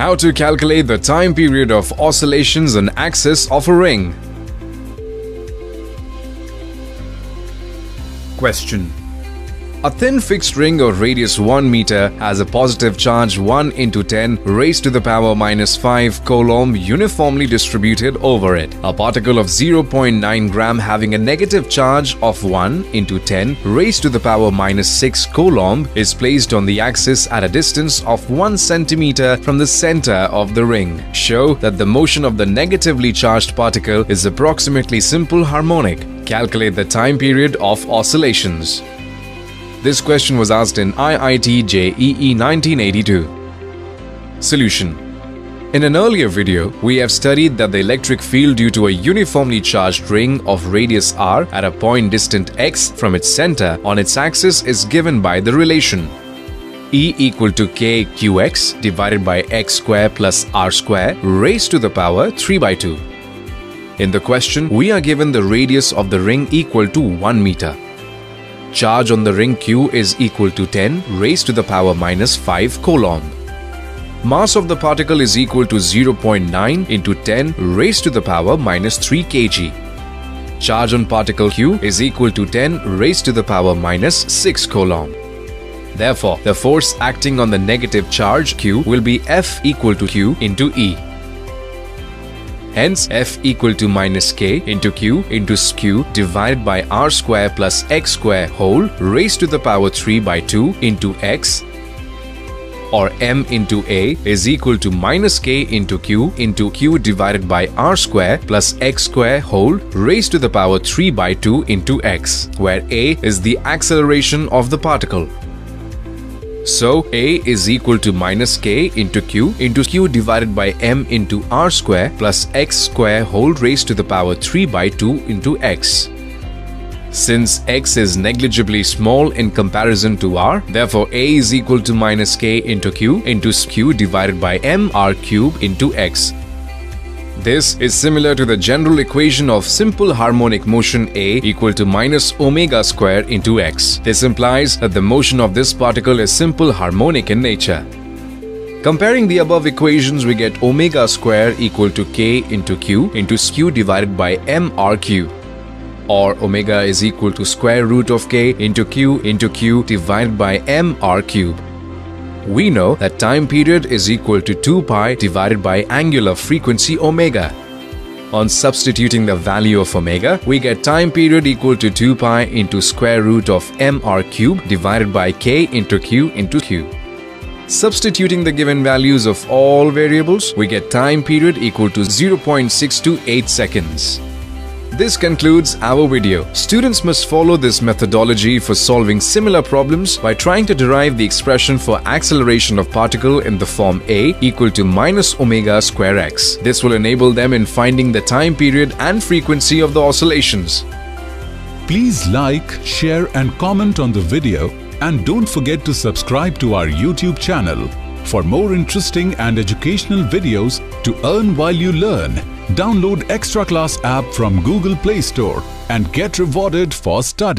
How to calculate the time period of oscillations and axis of a ring. Question a thin fixed ring of radius 1 meter has a positive charge 1 into 10 raised to the power minus 5 coulomb uniformly distributed over it. A particle of 0.9 gram having a negative charge of 1 into 10 raised to the power minus 6 coulomb is placed on the axis at a distance of 1 centimeter from the center of the ring. Show that the motion of the negatively charged particle is approximately simple harmonic. Calculate the time period of oscillations. This question was asked in IIT JEE 1982. Solution in an earlier video, we have studied that the electric field due to a uniformly charged ring of radius r at a point distant x from its center on its axis is given by the relation E equal to kqx divided by x square plus r square raised to the power 3 by 2. In the question, we are given the radius of the ring equal to 1 meter. Charge on the ring Q is equal to 10 raised to the power minus 5 coulomb. Mass of the particle is equal to 0.9 into 10 raised to the power minus 3 kg. Charge on particle Q is equal to 10 raised to the power minus 6 coulomb. Therefore, the force acting on the negative charge Q will be F equal to Q into E. Hence, F equal to minus K into Q into Q divided by R square plus X square whole raised to the power 3 by 2 into X or m into a is equal to minus k into q into q divided by r square plus x square whole raised to the power 3 by 2 into x, where a is the acceleration of the particle. So A is equal to minus k into q into q divided by m into r square plus x square whole raised to the power 3 by 2 into x. Since x is negligibly small in comparison to r, therefore a is equal to minus k into q into q divided by m r cube into x. This is similar to the general equation of simple harmonic motion A equal to minus omega square into x. This implies that the motion of this particle is simple harmonic in nature. Comparing the above equations, we get omega square equal to k into q into q divided by mr cube or omega is equal to square root of k into q into q divided by mr cube. We know that time period is equal to 2 pi divided by angular frequency omega. On substituting the value of omega, we get time period equal to 2 pi into square root of mr cube divided by k into q into q. Substituting the given values of all variables, we get time period equal to 0.628 seconds. This concludes our video. Students must follow this methodology for solving similar problems by trying to derive the expression for acceleration of particle in the form a equal to minus omega square x. This will enable them in finding the time period and frequency of the oscillations. Please like, share and comment on the video and don't forget to subscribe to our YouTube channel. For more interesting and educational videos to earn while you learn, download Extraclass app from Google Play Store and get rewarded for study.